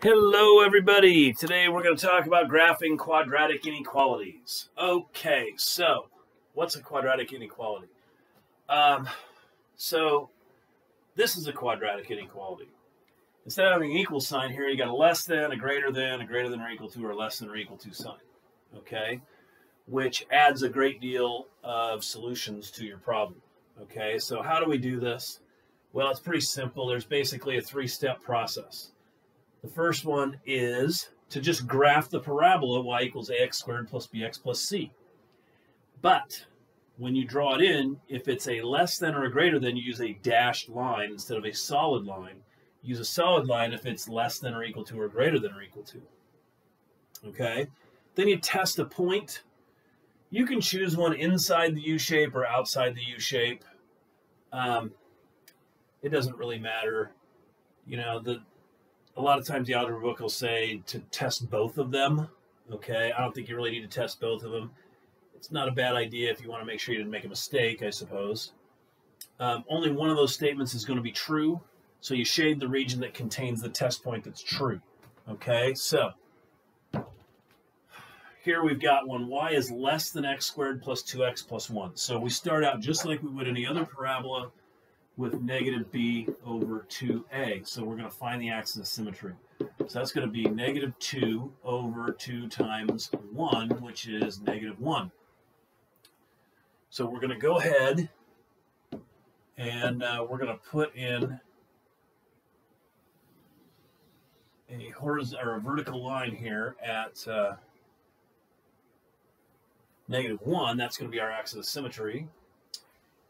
Hello, everybody. Today we're going to talk about graphing quadratic inequalities. Okay, so what's a quadratic inequality? Um, so this is a quadratic inequality. Instead of having an equal sign here, you got a less than, a greater than, a greater than or equal to, or less than or equal to sign. Okay, which adds a great deal of solutions to your problem. Okay, so how do we do this? Well, it's pretty simple. There's basically a three-step process. The first one is to just graph the parabola y equals ax squared plus bx plus c. But when you draw it in, if it's a less than or a greater than, you use a dashed line instead of a solid line. Use a solid line if it's less than or equal to or greater than or equal to. Okay? Then you test a point. You can choose one inside the U shape or outside the U shape. Um, it doesn't really matter. You know, the a lot of times the algebra book will say to test both of them. Okay, I don't think you really need to test both of them. It's not a bad idea if you want to make sure you didn't make a mistake, I suppose. Um, only one of those statements is going to be true, so you shade the region that contains the test point that's true. Okay, so here we've got one y is less than x squared plus 2x plus 1. So we start out just like we would any other parabola with negative b over 2a. So we're going to find the axis of symmetry. So that's going to be negative 2 over 2 times 1, which is negative 1. So we're going to go ahead and uh, we're going to put in a horizontal or a vertical line here at uh, negative 1. That's going to be our axis of symmetry.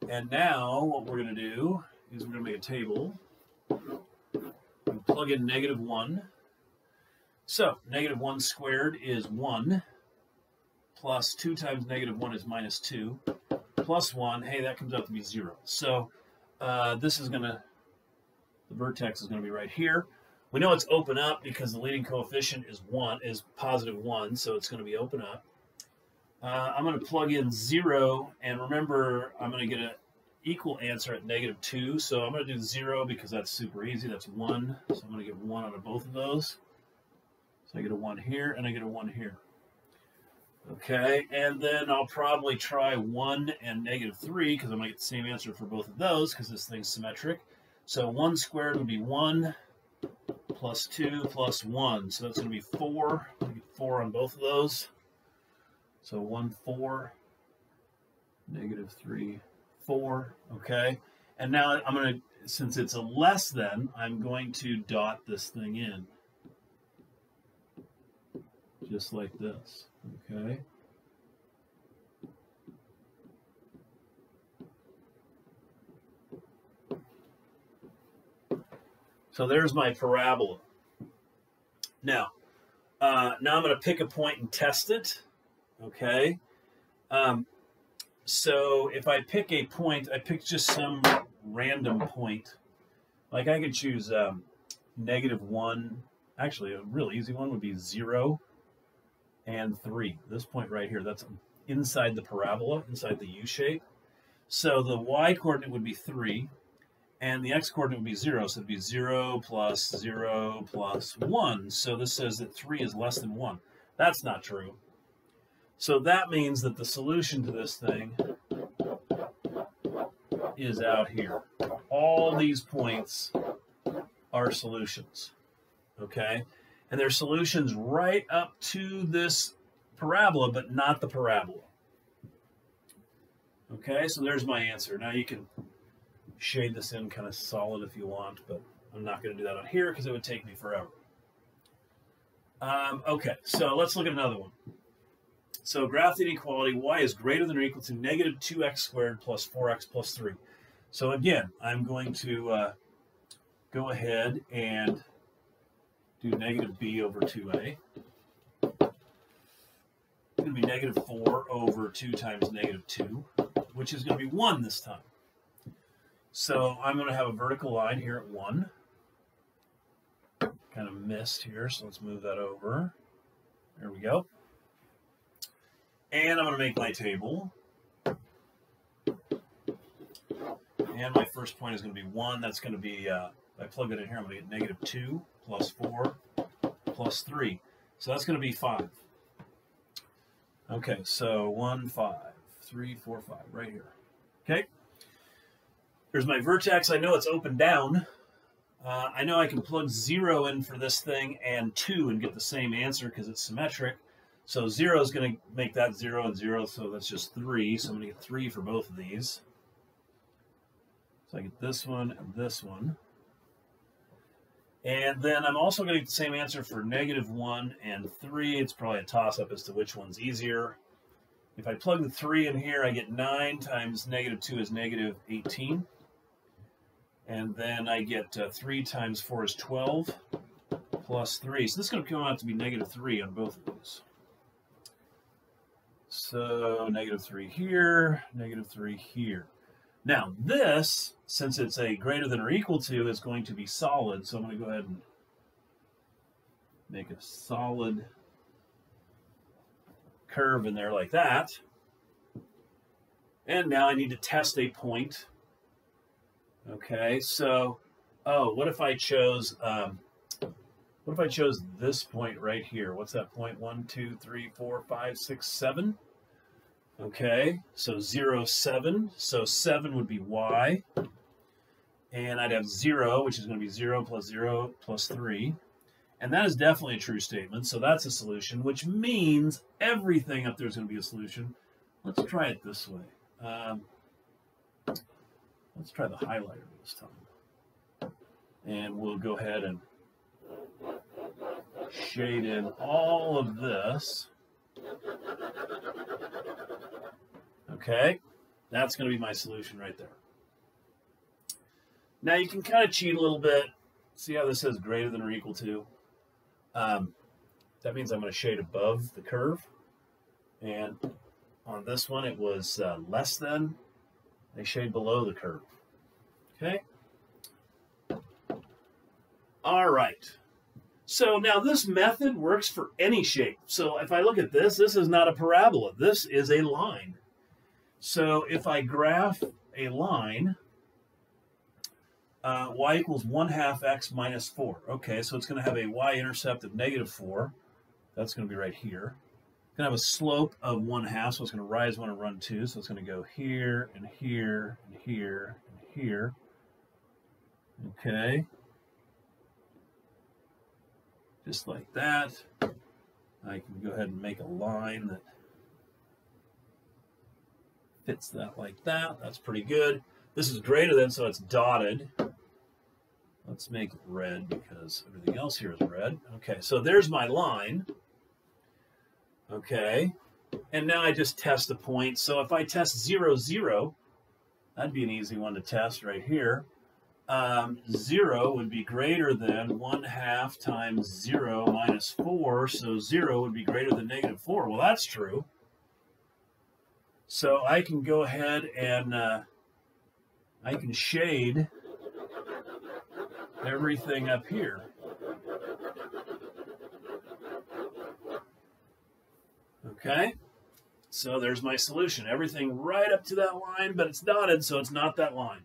And now what we're going to do is we're going to make a table and plug in negative 1. So negative 1 squared is 1 plus 2 times negative 1 is minus 2 plus 1. Hey, that comes out to be 0. So uh, this is going to, the vertex is going to be right here. We know it's open up because the leading coefficient is 1, is positive 1, so it's going to be open up. Uh, I'm going to plug in 0, and remember, I'm going to get an equal answer at negative 2. So I'm going to do 0 because that's super easy. That's 1. So I'm going to get 1 out of both of those. So I get a 1 here, and I get a 1 here. Okay, and then I'll probably try 1 and negative 3 because I might get the same answer for both of those because this thing's symmetric. So 1 squared would be 1 plus 2 plus 1. So that's going to be 4. I get 4 on both of those. So 1, 4, negative 3, 4, okay? And now I'm going to, since it's a less than, I'm going to dot this thing in. Just like this, okay? So there's my parabola. Now, uh, now I'm going to pick a point and test it. Okay. Um, so if I pick a point, I pick just some random point. Like I could choose um, negative one. Actually, a really easy one would be zero and three. This point right here, that's inside the parabola, inside the U shape. So the y coordinate would be three, and the x coordinate would be zero. So it'd be zero plus zero plus one. So this says that three is less than one. That's not true. So that means that the solution to this thing is out here. All these points are solutions, okay? And they're solutions right up to this parabola, but not the parabola. Okay, so there's my answer. Now you can shade this in kind of solid if you want, but I'm not going to do that on here because it would take me forever. Um, okay, so let's look at another one. So graph the inequality y is greater than or equal to negative 2x squared plus 4x plus 3. So again, I'm going to uh, go ahead and do negative b over 2a. It's going to be negative 4 over 2 times negative 2, which is going to be 1 this time. So I'm going to have a vertical line here at 1. Kind of missed here, so let's move that over. There we go. And I'm going to make my table. And my first point is going to be 1. That's going to be, uh, if I plug it in here, I'm going to get negative 2 plus 4 plus 3. So that's going to be 5. Okay, so 1, 5, 3, 4, 5, right here. Okay. Here's my vertex. I know it's open down. Uh, I know I can plug 0 in for this thing and 2 and get the same answer because it's symmetric. So 0 is going to make that 0 and 0, so that's just 3. So I'm going to get 3 for both of these. So I get this one and this one. And then I'm also going to get the same answer for negative 1 and 3. It's probably a toss-up as to which one's easier. If I plug the 3 in here, I get 9 times negative 2 is negative 18. And then I get uh, 3 times 4 is 12 plus 3. So this is going to come out to be negative 3 on both of these. So negative 3 here, negative 3 here. Now, this, since it's a greater than or equal to, is going to be solid. So I'm going to go ahead and make a solid curve in there like that. And now I need to test a point. Okay, so, oh, what if I chose, um, what if I chose this point right here? What's that point? One, two, three, four, five, six, seven. Okay, so 0, 7. So 7 would be y. And I'd have 0, which is going to be 0 plus 0 plus 3. And that is definitely a true statement. So that's a solution, which means everything up there is going to be a solution. Let's try it this way. Um, let's try the highlighter this time. And we'll go ahead and shade in all of this. Okay, that's going to be my solution right there. Now you can kind of cheat a little bit. See how this says greater than or equal to? Um, that means I'm going to shade above the curve. And on this one, it was uh, less than. I shade below the curve. Okay? All right. So now this method works for any shape. So if I look at this, this is not a parabola. This is a line. So if I graph a line, uh, y equals 1 half x minus 4. Okay, so it's going to have a y-intercept of negative 4. That's going to be right here. It's going to have a slope of 1 half, so it's going to rise 1 and run 2. So it's going to go here and here and here and here. Okay. Just like that. I can go ahead and make a line that fits that like that. That's pretty good. This is greater than, so it's dotted. Let's make it red because everything else here is red. Okay, so there's my line. Okay, and now I just test the point. So if I test 0, 0, that'd be an easy one to test right here. Um, 0 would be greater than 1 half times 0 minus 4, so 0 would be greater than negative 4. Well, that's true. So I can go ahead and uh, I can shade everything up here. Okay, so there's my solution. Everything right up to that line, but it's dotted, so it's not that line.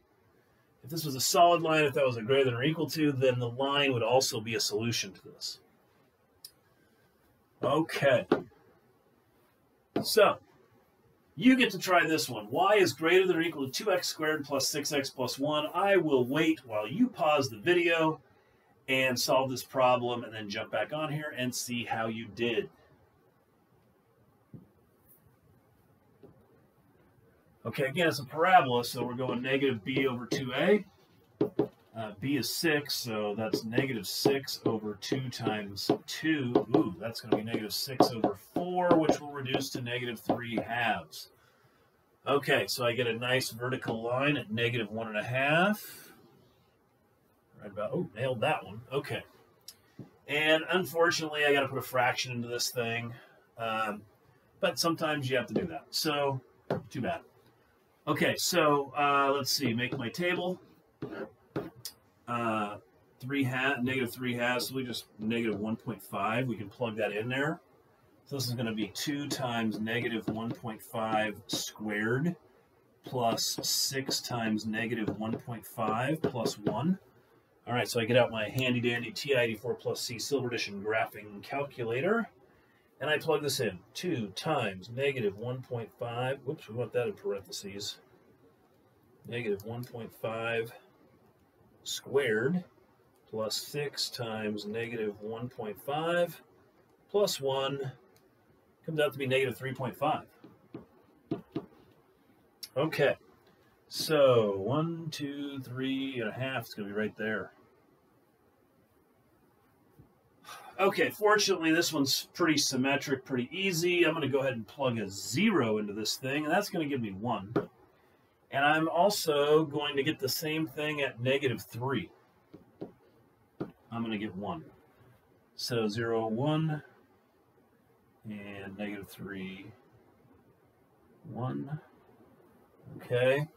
If this was a solid line, if that was a greater than or equal to, then the line would also be a solution to this. Okay. So, you get to try this one. y is greater than or equal to 2x squared plus 6x plus 1. I will wait while you pause the video and solve this problem and then jump back on here and see how you did. Okay, again, it's a parabola, so we're going negative b over 2a. Uh, b is 6, so that's negative 6 over 2 times 2. Ooh, that's going to be negative 6 over 4, which will reduce to negative 3 halves. Okay, so I get a nice vertical line at negative 1.5. Right about, oh, nailed that one. Okay. And unfortunately, I got to put a fraction into this thing. Um, but sometimes you have to do that. So, too bad. Okay, so uh, let's see. Make my table uh, 3 hat, negative 3 halves, so we just negative 1.5. We can plug that in there. So this is going to be 2 times negative 1.5 squared plus 6 times negative 1.5 plus 1. All right, so I get out my handy dandy TI-84 plus C Silver Edition graphing calculator, and I plug this in. 2 times negative 1.5, whoops, we want that in parentheses, negative 1.5 squared plus 6 times negative 1.5 plus 1 comes out to be negative 3.5. Okay, so one, two, three and a half is going to be right there. Okay, fortunately, this one's pretty symmetric, pretty easy. I'm going to go ahead and plug a zero into this thing, and that's going to give me one. And I'm also going to get the same thing at negative three. I'm going to get one. So zero, one, and negative three, one. Okay.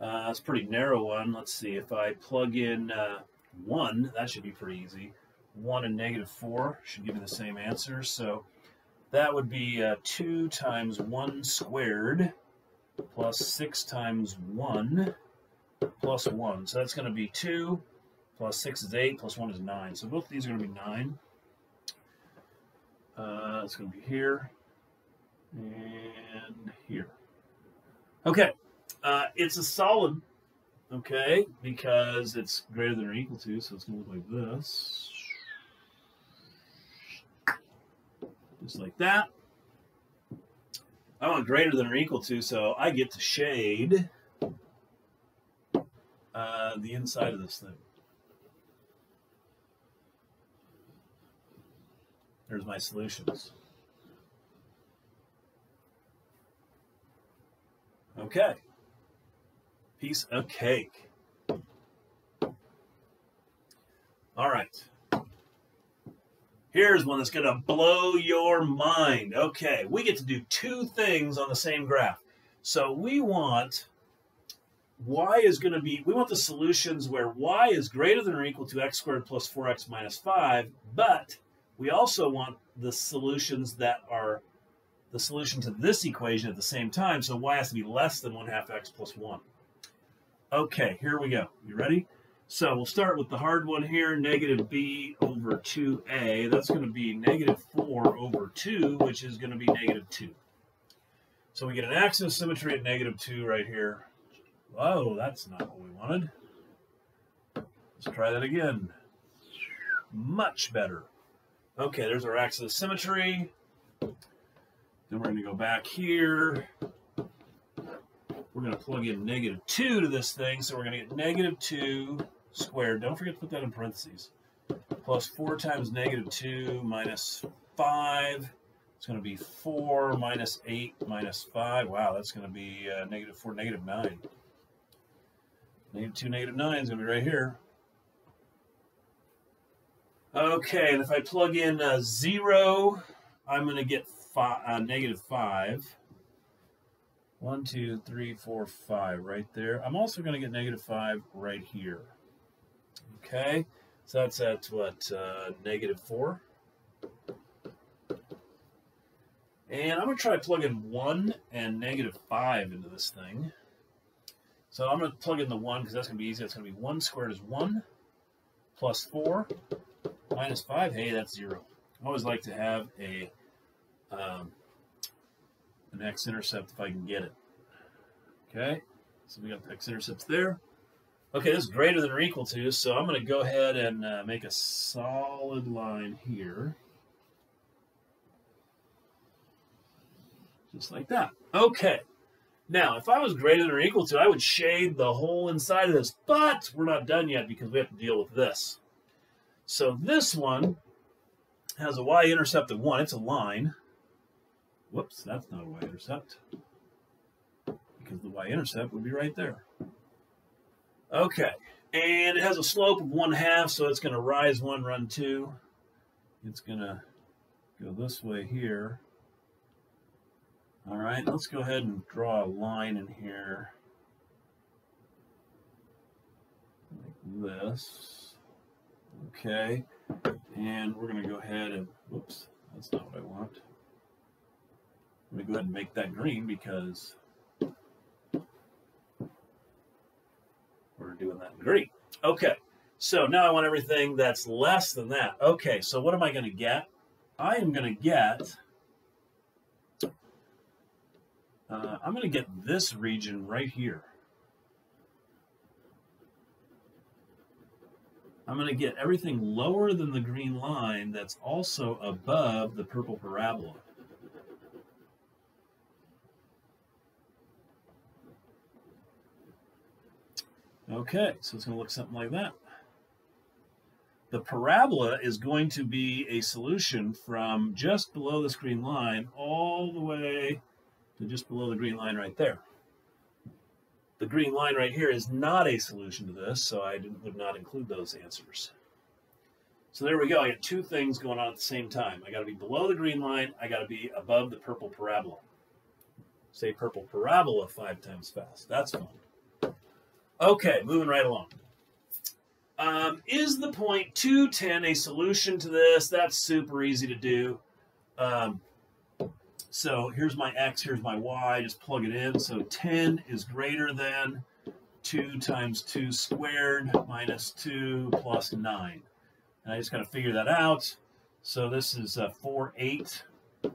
Uh, pretty narrow one. Let's see. If I plug in uh, 1, that should be pretty easy. 1 and negative 4 should give me the same answer. So that would be uh, 2 times 1 squared plus 6 times 1 plus 1. So that's going to be 2 plus 6 is 8 plus 1 is 9. So both of these are going to be 9. Uh, it's going to be here and here. Okay, uh, it's a solid, okay, because it's greater than or equal to, so it's going to look like this. Just like that. I want greater than or equal to, so I get to shade uh, the inside of this thing. There's my solutions. Okay. Piece of cake. All right. Here's one that's going to blow your mind. Okay, we get to do two things on the same graph. So we want y is going to be, we want the solutions where y is greater than or equal to x squared plus 4x minus 5, but we also want the solutions that are the solution to this equation at the same time, so y has to be less than 1 half x plus 1. Okay, here we go. You ready? So we'll start with the hard one here, negative b over 2a. That's going to be negative 4 over 2, which is going to be negative 2. So we get an axis of symmetry at negative 2 right here. Oh, that's not what we wanted. Let's try that again. Much better. Okay, there's our axis of symmetry. Then we're going to go back here. We're going to plug in negative 2 to this thing. So we're going to get negative 2 squared. Don't forget to put that in parentheses. Plus 4 times negative 2 minus 5. It's going to be 4 minus 8 minus 5. Wow, that's going to be uh, negative 4, negative 9. Negative 2, negative 9 is going to be right here. Okay, and if I plug in uh, 0, I'm going to get five, uh, negative 5. 1, 2, 3, 4, 5 right there. I'm also going to get negative 5 right here. Okay, so that's at what, uh, negative 4. And I'm going to try to plug in 1 and negative 5 into this thing. So I'm going to plug in the 1 because that's going to be easy. That's going to be 1 squared is 1 plus 4 minus 5. Hey, that's 0. I always like to have a um, an x-intercept if I can get it. Okay, so we got the x-intercepts there. Okay, this is greater than or equal to, so I'm going to go ahead and uh, make a solid line here. Just like that. Okay. Now, if I was greater than or equal to, I would shade the whole inside of this, but we're not done yet because we have to deal with this. So this one has a y-intercept of 1. It's a line. Whoops, that's not a y-intercept. Because the y-intercept would be right there. Okay, and it has a slope of 1 half, so it's going to rise 1, run 2. It's going to go this way here. All right, let's go ahead and draw a line in here. Like this. Okay, and we're going to go ahead and, whoops, that's not what I want. Let me go ahead and make that green because we're doing that in green. Okay, So now I want everything that's less than that. Okay, so what am I going to get? I am going to get, uh, I'm going to get this region right here. I'm going to get everything lower than the green line that's also above the purple parabola. Okay, so it's going to look something like that. The parabola is going to be a solution from just below this green line all the way to just below the green line right there. The green line right here is not a solution to this, so I would not include those answers. So there we go. I got two things going on at the same time. I got to be below the green line. I got to be above the purple parabola. Say purple parabola five times fast. That's fun. Okay, moving right along. Um, is the point 210 a solution to this? That's super easy to do. Um, so here's my x, here's my y, just plug it in. So 10 is greater than 2 times 2 squared minus 2 plus 9. And I just got to figure that out. So this is uh, 4, 8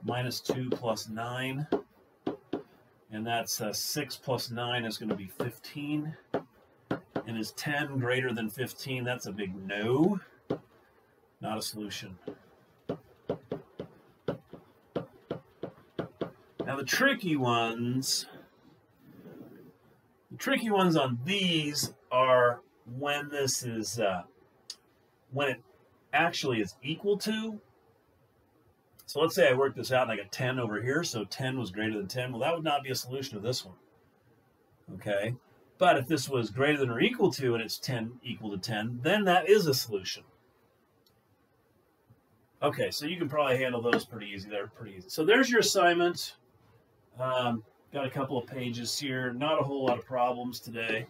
minus 2 plus 9. And that's uh, 6 plus 9 is going to be 15. And is 10 greater than 15? That's a big no. Not a solution. Now the tricky ones, the tricky ones on these are when this is, uh, when it actually is equal to. So let's say I work this out and I got 10 over here, so 10 was greater than 10. Well, that would not be a solution to this one. Okay, but if this was greater than or equal to and it's 10 equal to 10, then that is a solution. Okay, so you can probably handle those pretty easy. They're pretty easy. So there's your assignment. Um, got a couple of pages here. Not a whole lot of problems today.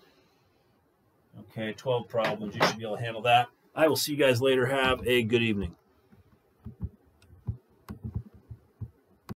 Okay, 12 problems. You should be able to handle that. I will see you guys later. Have a good evening.